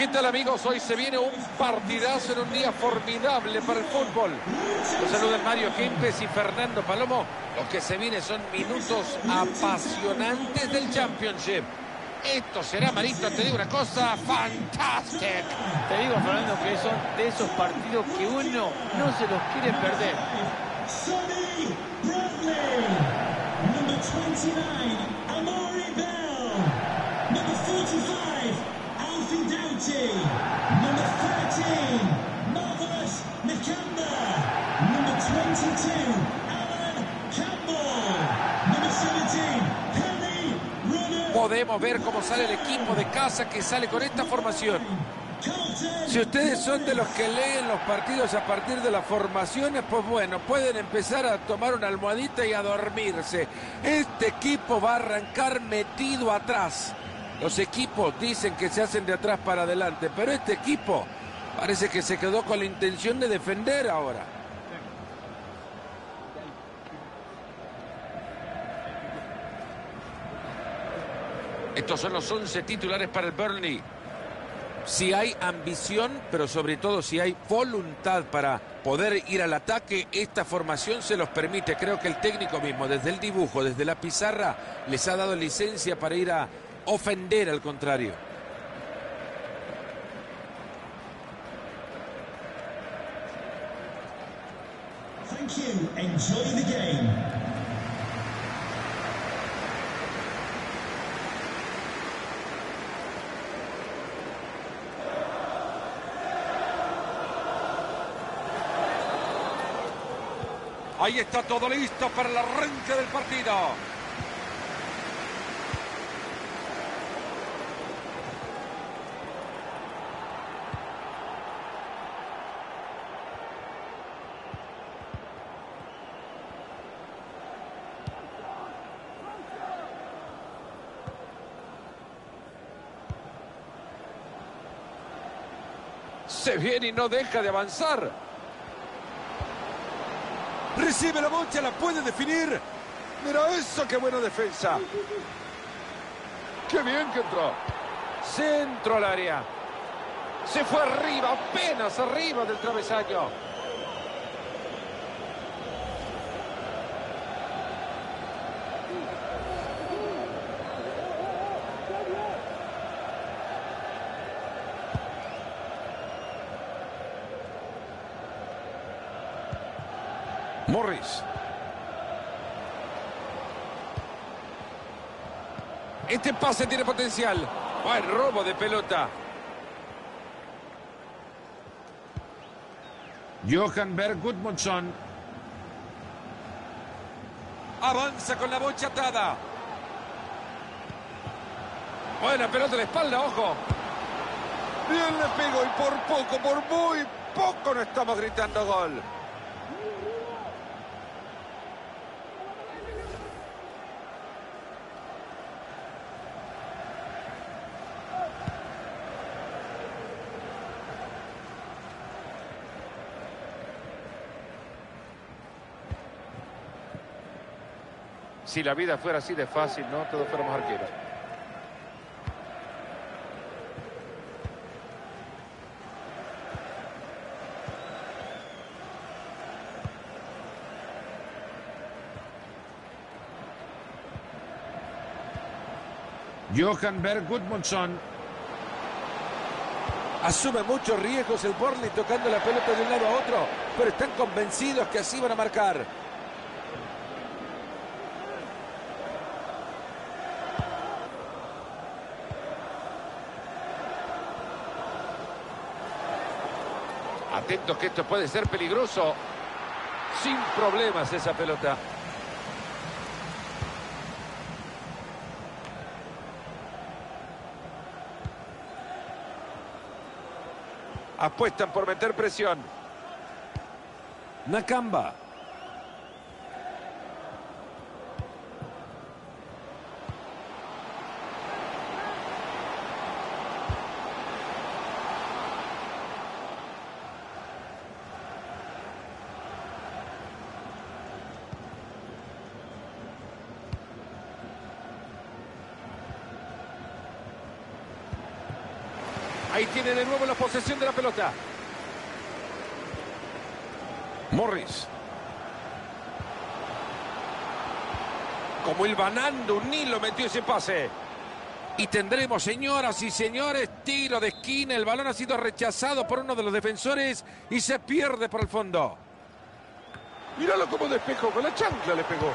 ¿Qué tal amigos? Hoy se viene un partidazo en un día formidable para el fútbol. Los saludan Mario Kempes y Fernando Palomo. Lo que se viene son minutos apasionantes del Championship. Esto será, Marito, te digo una cosa, fantástica. Te digo, Fernando, que son de esos partidos que uno no se los quiere perder. Sonny Bradley. Number 29, Amari Bell. Number 45, Podemos ver cómo sale el equipo de casa que sale con esta formación. Si ustedes son de los que leen los partidos a partir de las formaciones, pues bueno, pueden empezar a tomar una almohadita y a dormirse. Este equipo va a arrancar metido atrás. Los equipos dicen que se hacen de atrás para adelante, pero este equipo parece que se quedó con la intención de defender ahora. Estos son los 11 titulares para el Burnley si hay ambición, pero sobre todo si hay voluntad para poder ir al ataque, esta formación se los permite. Creo que el técnico mismo, desde el dibujo, desde la pizarra, les ha dado licencia para ir a ofender al contrario. Thank you. Enjoy the game. Ahí está todo listo para el arranque del partido. Viene y no deja de avanzar. Recibe la bocha, la puede definir. Mira eso, qué buena defensa. Qué bien que entró. Centro al área. Se fue arriba, apenas arriba del travesaño. Morris. Este pase tiene potencial. Buen robo de pelota. Johan Berg Gudmundsson. Avanza con la bocha atada. Buena pelota de espalda, ojo. Bien le pegó y por poco, por muy poco no estamos gritando gol. Si la vida fuera así de fácil, ¿no? Todos fuéramos arqueros. Johan Berg Gudmundsson. Asume muchos riesgos el Burnley tocando la pelota de un lado a otro, pero están convencidos que así van a marcar. Que esto puede ser peligroso. Sin problemas esa pelota. Apuestan por meter presión. Nakamba. Ahí Ahí de nuevo la posesión de la pelota. Morris. Como el banando, un hilo metió ese pase. Y tendremos, señoras y señores, tiro de esquina. El balón ha sido rechazado por uno de los defensores y se pierde por el fondo. Míralo como despejó, con la chancla le pegó.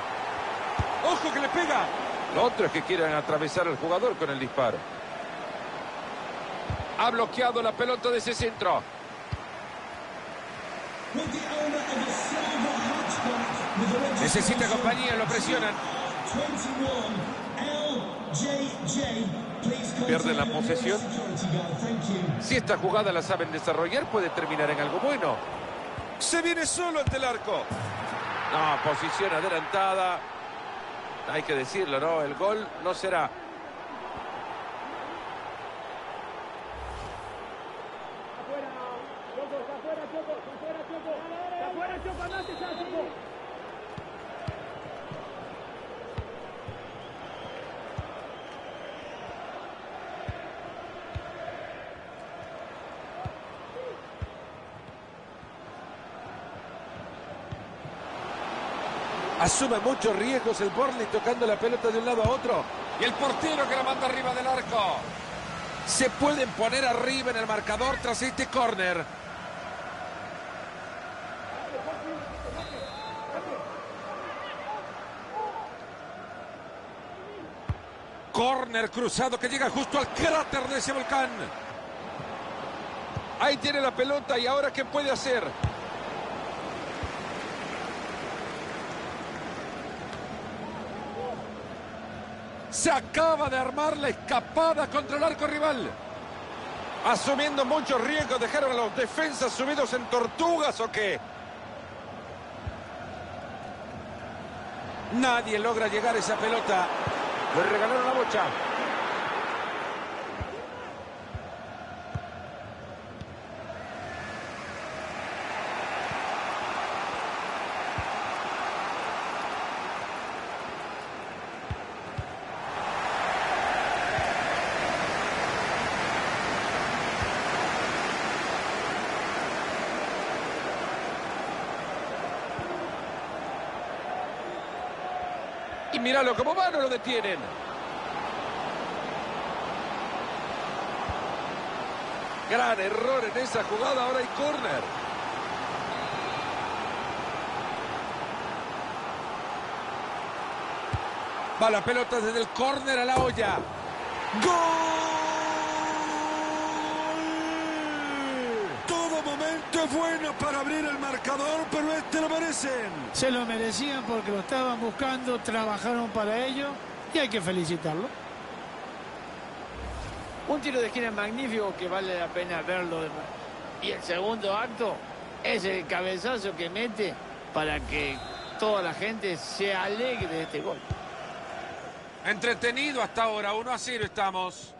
¡Ojo que le pega! Lo otro es que quieren atravesar al jugador con el disparo. Ha bloqueado la pelota de ese centro. Necesita compañía, lo presionan. 21 LJJ. Please contact Pierden la posesión. Si esta jugada la saben desarrollar, puede terminar en algo bueno. Se viene solo ante el arco. No, posición adelantada. Hay que decirlo, ¿no? El gol no será. Asume muchos riesgos el Borley tocando la pelota de un lado a otro. Y el portero que la manda arriba del arco. Se pueden poner arriba en el marcador tras este córner. Córner cruzado que llega justo al cráter de ese volcán. Ahí tiene la pelota y ahora ¿qué puede hacer? Se acaba de armar la escapada contra el arco rival. Asumiendo muchos riesgos, dejaron a los defensas subidos en tortugas o qué. Nadie logra llegar a esa pelota. Le regalaron la bocha. Míralo, como va, no lo detienen. Gran error en esa jugada, ahora hay córner. Va la pelota desde el córner a la olla. ¡Gol! Todo momento es bueno para abrir el marcador, pero este lo merecen. Se lo merecían porque lo estaban buscando, trabajaron para ello y hay que felicitarlo. Un tiro de esquina magnífico que vale la pena verlo. Y el segundo acto es el cabezazo que mete para que toda la gente se alegre de este gol. Entretenido hasta ahora, 1 a 0 estamos.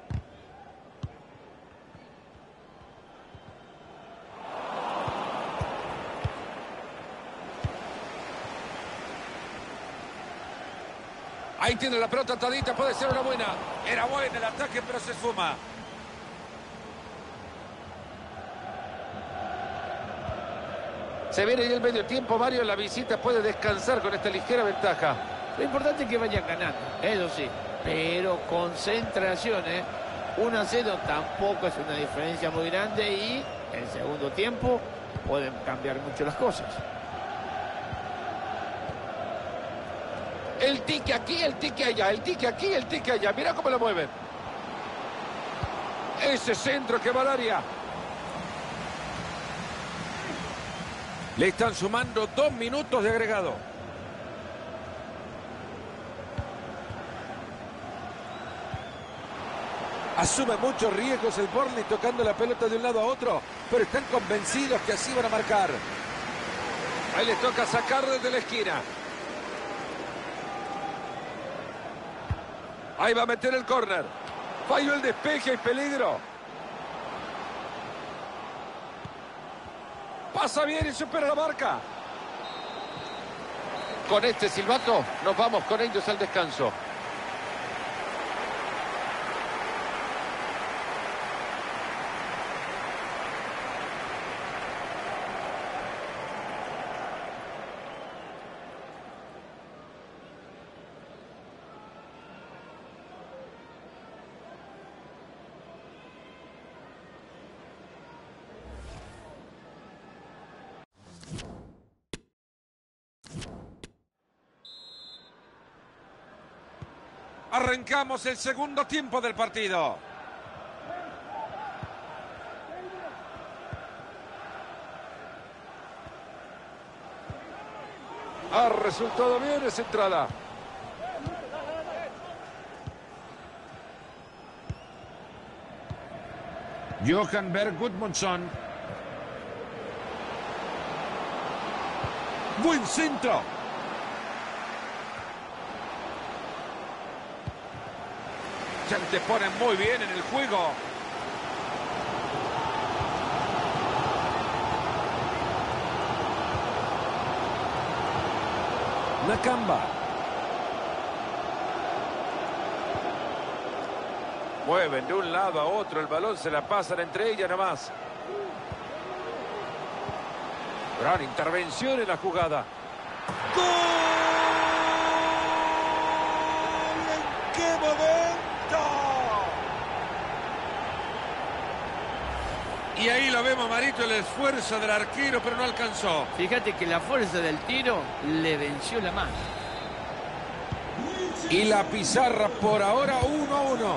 Ahí tiene la pelota atadita, puede ser una buena. Era buena el ataque, pero se suma. Se viene ya el medio tiempo, Mario, la visita puede descansar con esta ligera ventaja. Lo importante es que vayan ganando, eso sí. Pero concentración, ¿eh? 1 a 0 tampoco es una diferencia muy grande y en segundo tiempo pueden cambiar mucho las cosas. El tique aquí, el tique allá, el tique aquí, el tique allá. Mira cómo lo mueven. Ese centro que va al área. Le están sumando dos minutos de agregado. Asume muchos riesgos el Borley tocando la pelota de un lado a otro, pero están convencidos que así van a marcar. Ahí les toca sacar desde la esquina. Ahí va a meter el córner. Falló el despeje y peligro. Pasa bien y supera la marca. Con este silbato nos vamos con ellos al descanso. Arrancamos el segundo tiempo del partido. Ha resultado bien esa entrada. Johan Berg Gudmundsson. Buen centro. Se te ponen muy bien en el juego. Nakamba. Mueven de un lado a otro, el balón se la pasan entre ellas nomás. Gran intervención en la jugada. ¡Gol! ¿En qué momento? Y ahí lo vemos, Marito, el esfuerzo del arquero, pero no alcanzó. Fíjate que la fuerza del tiro le venció la mano. Y la pizarra por ahora 1-1.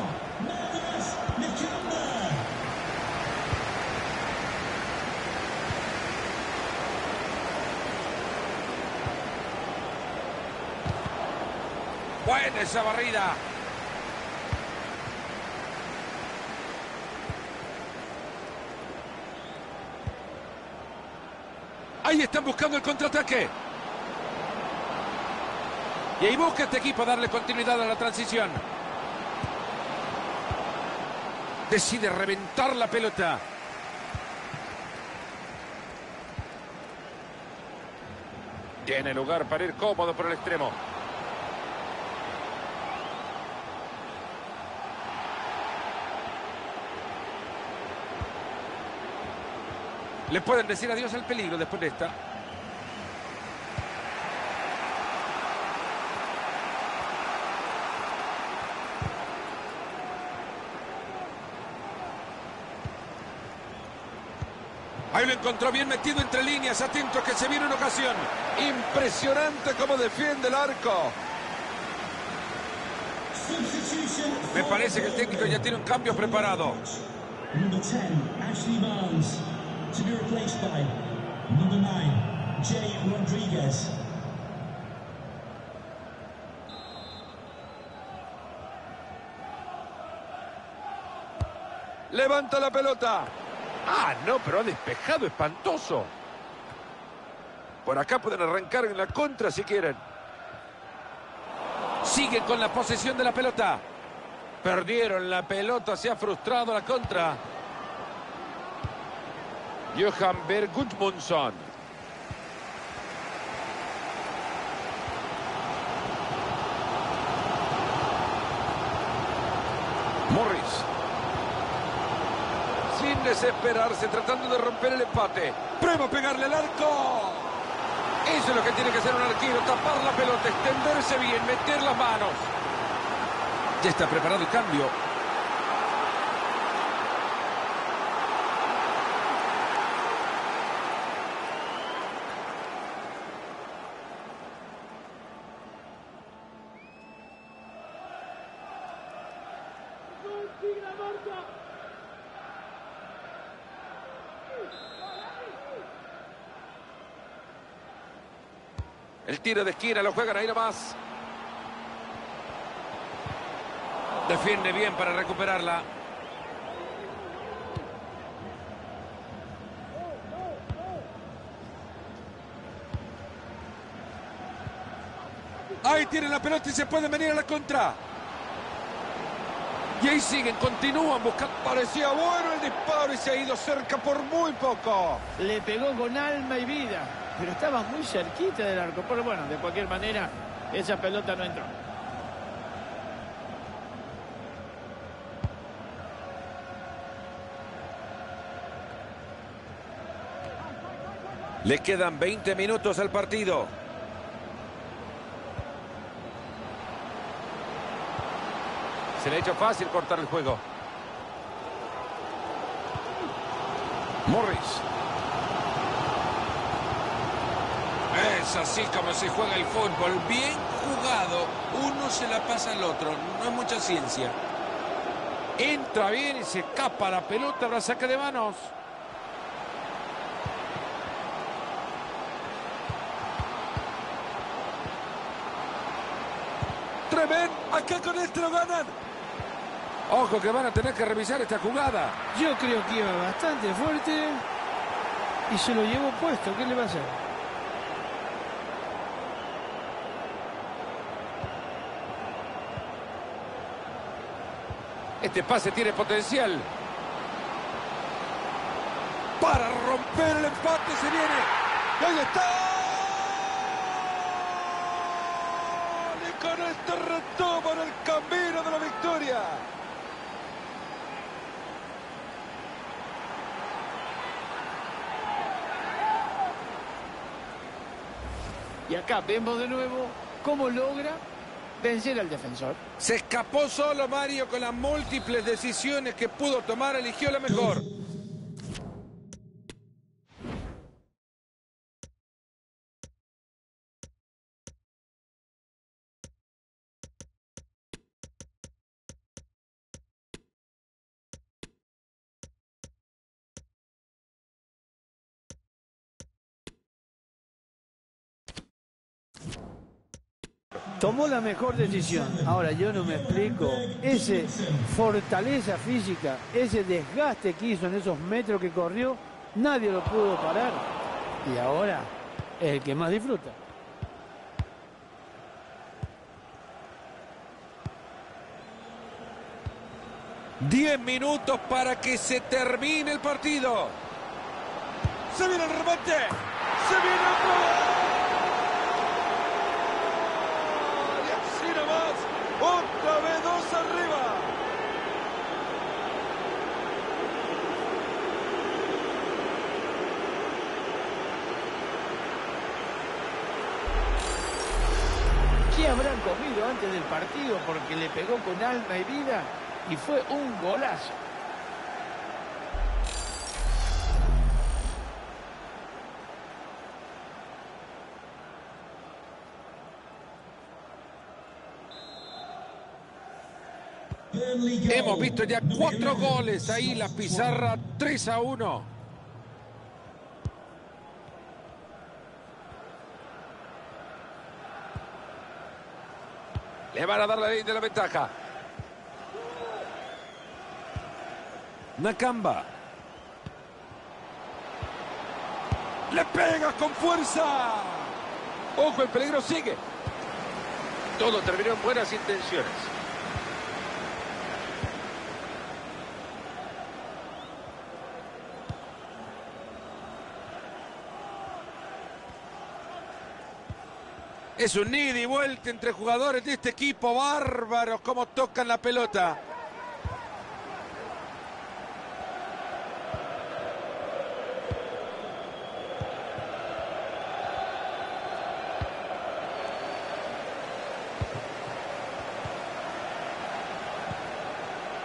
Buena esa barrida. Ahí están buscando el contraataque. Y ahí busca este equipo darle continuidad a la transición. Decide reventar la pelota. Tiene lugar para ir cómodo por el extremo. Le pueden decir adiós al peligro después de esta. Ahí lo encontró bien metido entre líneas, atento que se viene una ocasión. Impresionante cómo defiende el arco. Me parece que el técnico ya tiene un cambio preparado. Number 10, Ashley Barnes, to be replaced by number 9, Jay Rodriguez. Levanta la pelota. Ah, no, pero ha despejado espantoso. Por acá pueden arrancar en la contra si quieren. Sigue con la posesión de la pelota. Perdieron la pelota, se ha frustrado la contra. Johan Berg Gudmundsson. Morris. Sin desesperarse, tratando de romper el empate. Prueba a pegarle al arco. Eso es lo que tiene que hacer un arquero, tapar la pelota, extenderse bien, meter las manos. Ya está preparado el cambio. El tiro de esquina lo juegan ahí nomás. Defiende bien para recuperarla. Ahí tienen la pelota y se pueden venir a la contra. Y ahí siguen, continúan buscando. Parecía bueno el disparo y se ha ido cerca por muy poco. Le pegó con alma y vida, pero estaba muy cerquita del arco. Pero bueno, de cualquier manera, esa pelota no entró. Le quedan 20 minutos al partido. Se le ha hecho fácil cortar el juego. Morris. Es así como se juega el fútbol. Bien jugado, uno se la pasa al otro. No es mucha ciencia. Entra bien y se escapa la pelota. Habrá saque de manos. Tremendo. Acá con lo ganan. Ojo que van a tener que revisar esta jugada. Yo creo que iba bastante fuerte y se lo llevó puesto. ¿Qué le va a hacer? Este pase tiene potencial. Para romper el empate se viene. Y ahí está. Y con esto retoman el camino de la victoria. Y acá vemos de nuevo cómo logra vencer al defensor. Se escapó solo Mario con las múltiples decisiones que pudo tomar. Eligió la mejor. Tomó la mejor decisión. Ahora yo no me explico. Ese fortaleza física, ese desgaste que hizo en esos metros que corrió, nadie lo pudo parar. Y ahora es el que más disfruta. Diez minutos para que se termine el partido. Se viene el remate. Se viene el gol. Y así nomás. Otra vez dos arriba. ¿Qué habrán comido antes del partido? Porque le pegó con alma y vida y fue un golazo. Hemos visto ya cuatro 11, goles ahí, la pizarra 3 a 1. Le van a dar la ley de la ventaja. Nakamba. Le pega con fuerza. Ojo, el peligro sigue. Todo terminó en buenas intenciones. Es un ida y vuelta entre jugadores de este equipo. Bárbaros cómo tocan la pelota.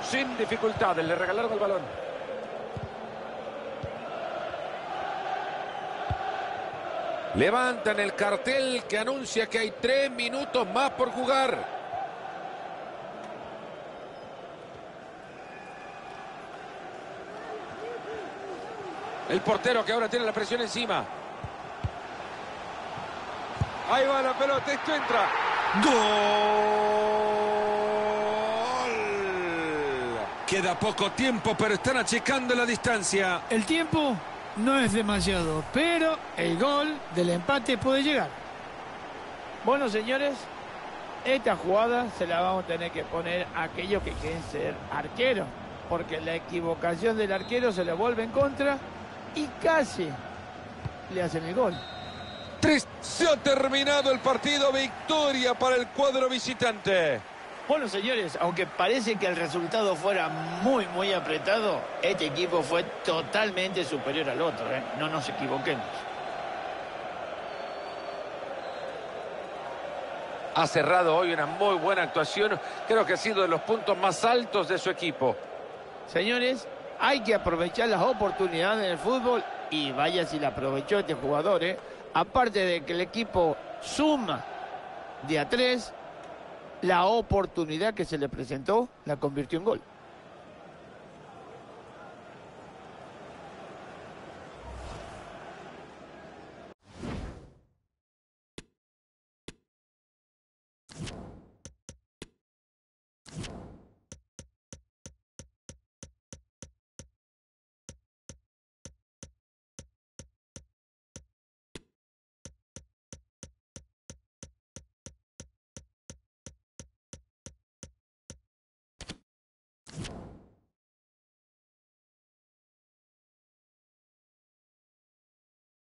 Sin dificultades, le regalaron el balón. Levantan el cartel que anuncia que hay tres minutos más por jugar. El portero que ahora tiene la presión encima. Ahí va la pelota, esto entra. ¡Gol! Queda poco tiempo, pero están achicando la distancia. El tiempo no es demasiado, pero el gol del empate puede llegar. Bueno, señores, esta jugada se la vamos a tener que poner a aquellos que quieren ser arqueros, porque la equivocación del arquero se le vuelve en contra y casi le hacen el gol. Tres. Se ha terminado el partido. Victoria para el cuadro visitante. Bueno, señores, aunque parece que el resultado fuera muy, muy apretado, este equipo fue totalmente superior al otro, ¿eh? No nos equivoquemos. Ha cerrado hoy una muy buena actuación. Creo que ha sido de los puntos más altos de su equipo. Señores, hay que aprovechar las oportunidades en el fútbol y vaya si la aprovechó este jugador, ¿eh? Aparte de que el equipo suma de a tres, la oportunidad que se le presentó la convirtió en gol.